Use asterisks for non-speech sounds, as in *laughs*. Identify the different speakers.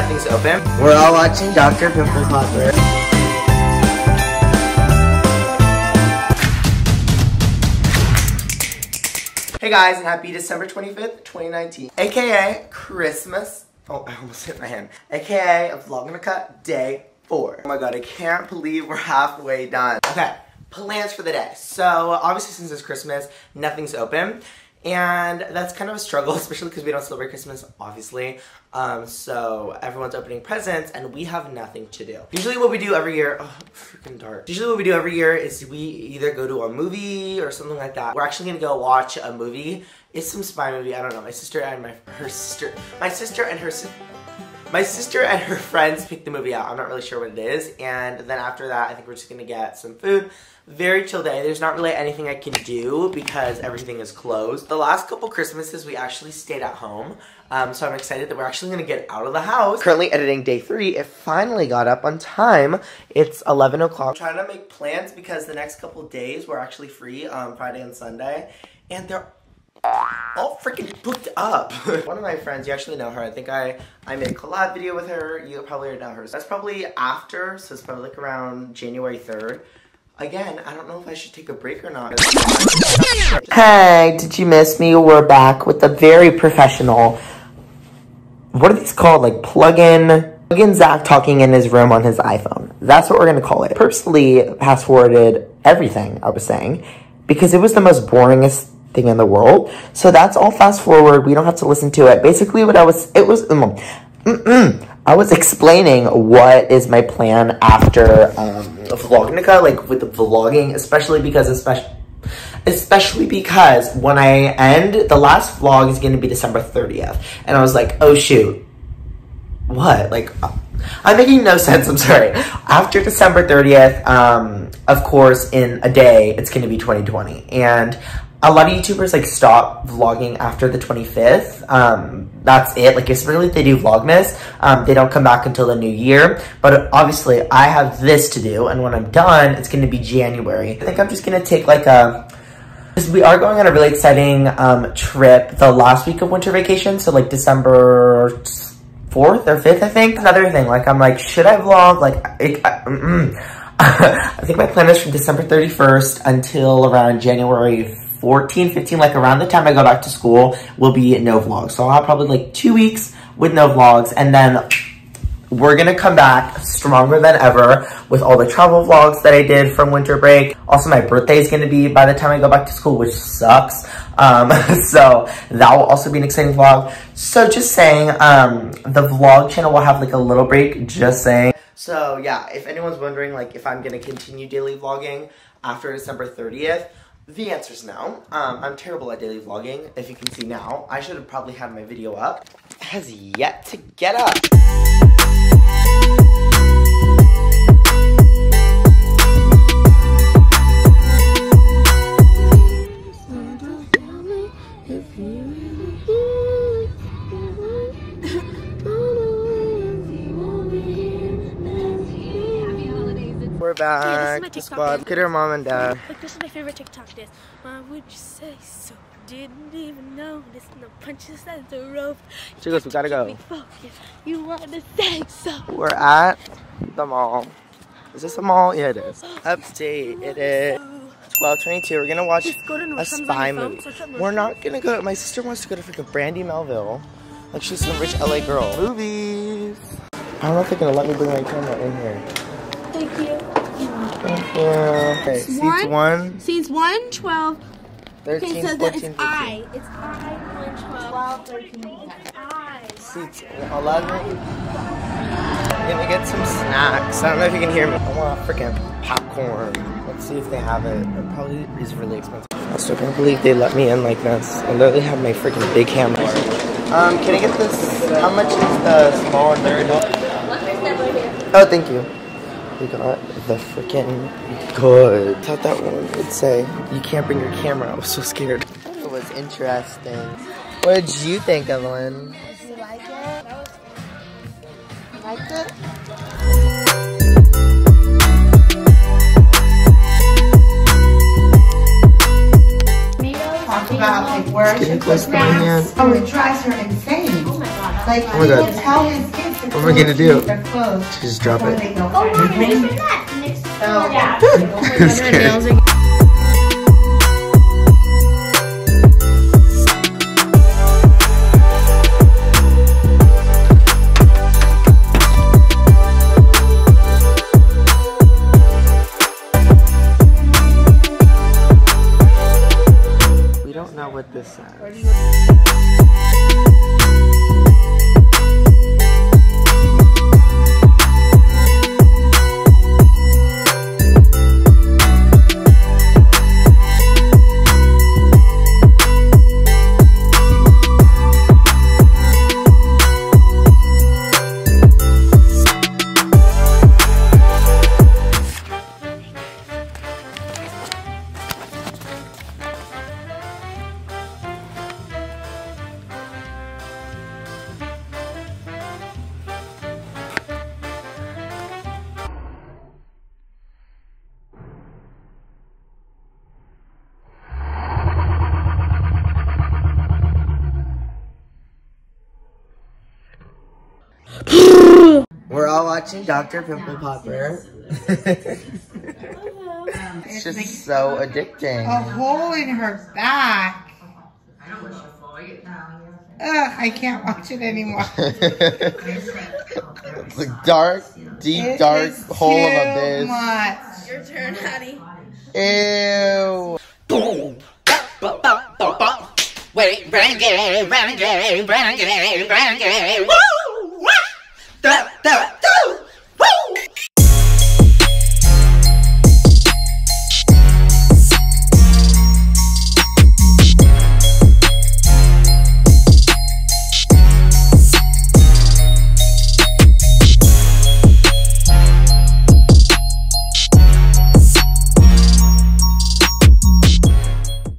Speaker 1: nothing's open.
Speaker 2: We're all watching Dr. Pimple Popper.
Speaker 1: Hey guys, and happy December 25th, 2019. AKA Christmas. Oh, *laughs* I almost hit my hand. AKA Vlognukkah Day 4. Oh my god, I can't believe we're halfway done. Okay, plans for the day. So, obviously since it's Christmas, nothing's open. And that's kind of a struggle, *laughs* especially because we don't celebrate Christmas, obviously. Um, so everyone's opening presents and we have nothing to do. Usually what we do every year, oh, freaking dark. Usually what we do every year is we either go to a movie or something like that. We're actually gonna go watch a movie. It's some spy movie, I don't know. My sister and my, her sister, my sister and her sister, my sister and her friends picked the movie out. I'm not really sure what it is. And then after that, I think we're just gonna get some food. Very chill day. There's not really anything I can do because everything is closed. The last couple Christmases, we actually stayed at home. Um, so I'm excited that we're actually gonna get out of the house. Currently editing day three. It finally got up on time. It's 11 o'clock. Trying to make plans because the next couple days we're actually free, um, Friday and Sunday. And they're all freaking booked up. *laughs* One of my friends, you actually know her. I think I, I made a collab video with her. You probably know her. That's probably after, so it's probably like around January 3rd. Again, I don't know if I should take a break or not. Hey, did you miss me? We're back with a very professional, what are these called? Like plug-in, plug-in Zach talking in his room on his iPhone. That's what we're gonna call it. Personally, fast-forwarded everything I was saying because it was the most boringest thing in the world. So that's all fast forward. We don't have to listen to it. Basically what I was, it was, mm, mm, I was explaining what is my plan after um, Vlognukkah, like with the vlogging, especially because, especially, especially because when I end, the last vlog is going to be December 30th. And I was like, oh shoot, what? Like, I'm making no sense, I'm sorry. After December 30th, um, of course, in a day, it's going to be 2020. And a lot of YouTubers like stop vlogging after the 25th. Um, that's it. Like especially if they do Vlogmas, um, they don't come back until the new year. But obviously I have this to do and when I'm done, it's going to be January. I think I'm just going to take like a, we are going on a really exciting um, trip the last week of winter vacation. So like December 4th or 5th, I think. Another thing, like I'm like, should I vlog? Like, I, mm -mm. *laughs* I think my plan is from December 31st until around January 14, 15, like around the time I go back to school, will be no vlogs. So I'll have probably like two weeks with no vlogs and then we're gonna come back stronger than ever with all the travel vlogs that I did from winter break. Also, my birthday is gonna be by the time I go back to school, which sucks. Um, *laughs* so that will also be an exciting vlog. So just saying, um, the vlog channel will have like a little break, just saying. So yeah, if anyone's wondering like if I'm gonna continue daily vlogging after December 30th, the answer is no. Um, I'm terrible at daily vlogging, if you can see now. I should have probably had my video up. Has yet to get up. Back. Yeah, the squad. Look at her mom and dad.
Speaker 3: Look, this is my favorite TikTok dance. Why would you say so? Didn't even know there's no punches at the rope.
Speaker 1: She goes, we gotta go.
Speaker 3: You want to say so?
Speaker 1: We're at the mall. Is this a mall? Yeah, it is. Upstate, it is. 1222. We're gonna watch a spy movie. We're not gonna go. My sister wants to go to freaking Brandy Melville. Like she's some rich LA girl. Movies. I don't know if they're gonna let me bring my camera in here.
Speaker 3: Thank you.
Speaker 1: Thank you. Okay, seats one. one.
Speaker 3: Seats 1, 12.
Speaker 1: 13,
Speaker 3: okay, so
Speaker 1: 14,
Speaker 3: it's
Speaker 1: 15.
Speaker 3: I. It's I, 1, 12, 13. I.
Speaker 1: Seats 11. Gonna get some snacks. I don't know if you can hear me. I want freaking popcorn. Let's see if they have it. It probably is really expensive. I still can't believe they let me in like this. I literally have my freaking big camera. Um, can I get this? How much is the small third? Oh, thank you. We got the freaking good. I thought that one would say, you can't bring your camera. I was so scared. It was interesting. What did you think, Evelyn?
Speaker 3: Did you like it? You liked it?
Speaker 4: talk about like where
Speaker 1: Getting close to hand.
Speaker 4: Oh, it drives her insane.
Speaker 3: Oh my god.
Speaker 4: Like
Speaker 1: Oh my
Speaker 4: he
Speaker 1: God.
Speaker 4: will tell his kids to
Speaker 1: What am I gonna do? Just drop it.
Speaker 4: Oh, no, next. Next
Speaker 2: Oh.
Speaker 4: yeah.
Speaker 1: Don't know what this says. Watching Dr. Pimple Popper. it's just so addicting.
Speaker 2: A hole in her back. Ugh, I can't watch it anymore. *laughs*
Speaker 1: it's a dark, deep,
Speaker 2: It
Speaker 1: dark hole of
Speaker 2: too
Speaker 1: abyss.
Speaker 2: much.
Speaker 3: Your turn, Hattie.
Speaker 1: Ew.
Speaker 5: Wait,